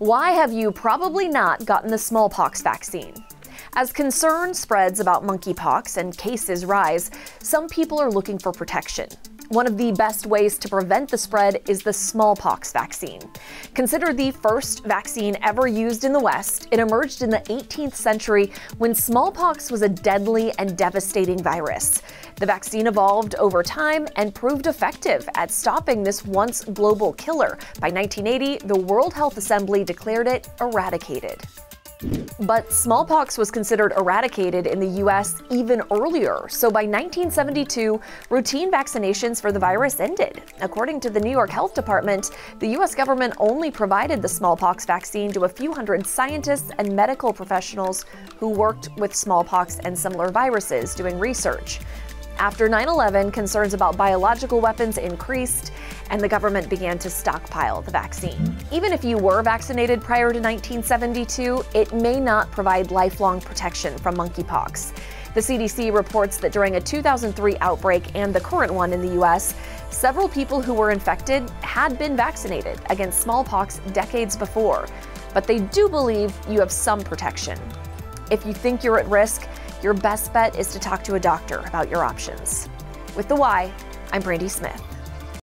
Why have you probably not gotten the smallpox vaccine? As concern spreads about monkeypox and cases rise, some people are looking for protection. One of the best ways to prevent the spread is the smallpox vaccine. Considered the first vaccine ever used in the West, it emerged in the 18th century when smallpox was a deadly and devastating virus. The vaccine evolved over time and proved effective at stopping this once global killer. By 1980, the World Health Assembly declared it eradicated. But smallpox was considered eradicated in the U.S. even earlier, so by 1972, routine vaccinations for the virus ended. According to the New York Health Department, the U.S. government only provided the smallpox vaccine to a few hundred scientists and medical professionals who worked with smallpox and similar viruses doing research. After 9 11, concerns about biological weapons increased, and the government began to stockpile the vaccine. Even if you were vaccinated prior to 1972, it may not provide lifelong protection from monkeypox. The CDC reports that during a 2003 outbreak and the current one in the U.S., several people who were infected had been vaccinated against smallpox decades before, but they do believe you have some protection. If you think you're at risk, your best bet is to talk to a doctor about your options. With The Why, I'm Brandy Smith.